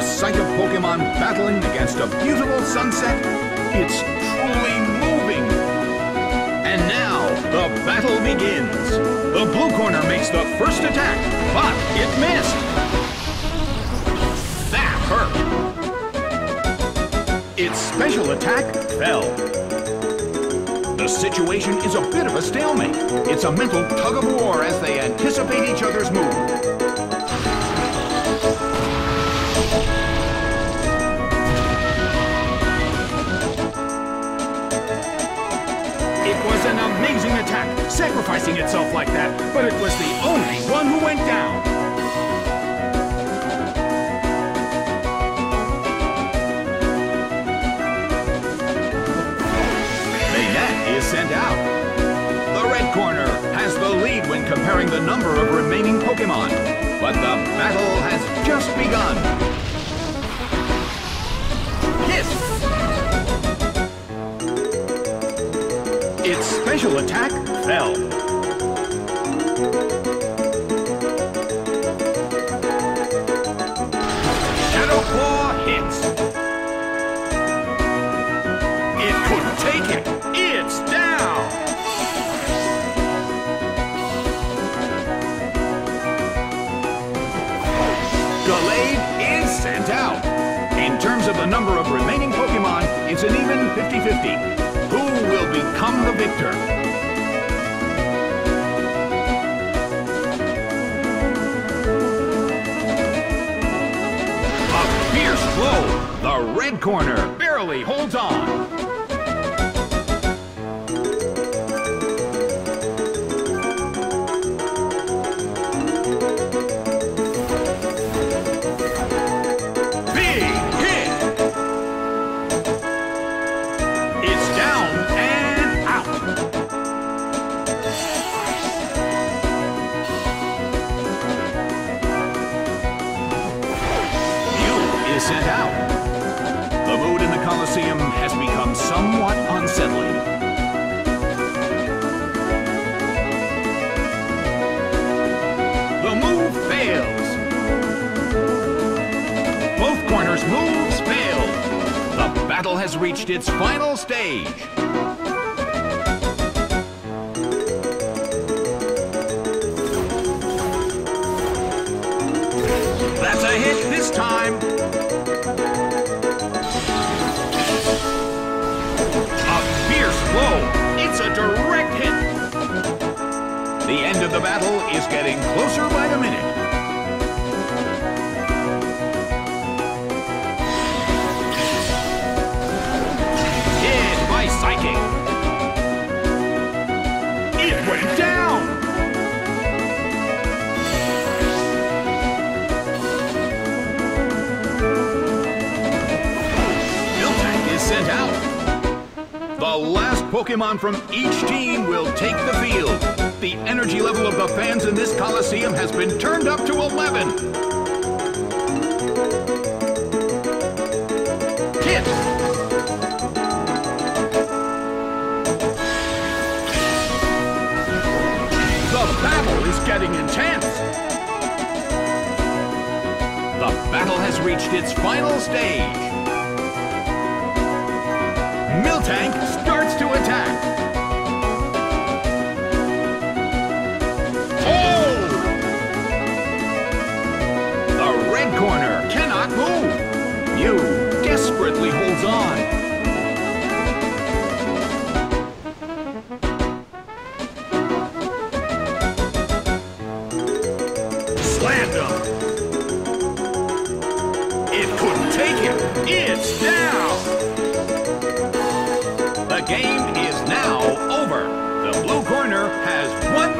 Pokemon battling against a beautiful sunset. It's truly moving. And now, the battle begins. The blue corner makes the first attack, but it missed. That hurt. Its special attack fell. The situation is a bit of a stalemate. It's a mental tug of war as they anticipate each other's move. Was an amazing attack, sacrificing itself like that, but it was the only one who went down. Net is sent out. The red corner has the lead when comparing the number of remaining Pokemon, but the battle has just begun. Special attack fell. Shadow Claw hits. It couldn't take it. It's down. Gallade is sent out. In terms of the number of remaining Pokemon, it's an even 50-50. Become the victor? A fierce blow. The red corner barely holds on. Is sent out. The mood in the Colosseum has become somewhat unsettling. The move fails. Both corners' moves failed. The battle has reached its final stage. That's a hit this time. The end of the battle is getting closer by the minute. Hit by Psychic. It went down. Is sent out. The last Pokemon from each team will take the field. The energy level of the fans in this Coliseum has been turned up to 11. Hit! The battle is getting intense. The battle has reached its final stage. Miltank starts to attack. Mew desperately holds on. Slammed him. It couldn't take it. It's down. The game is now over. The blue corner has game.